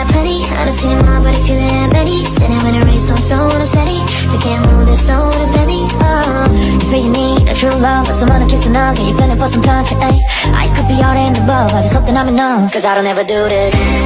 that plenty I don't see them all, but I feel that many Sitting in a race, so I'm so upsetting They can't move this soul with belly, oh You say you need a true love, but someone to kiss enough And you're feeling for some touch, ay I could be all in above, I just hope that I'm enough Cause I don't ever do this.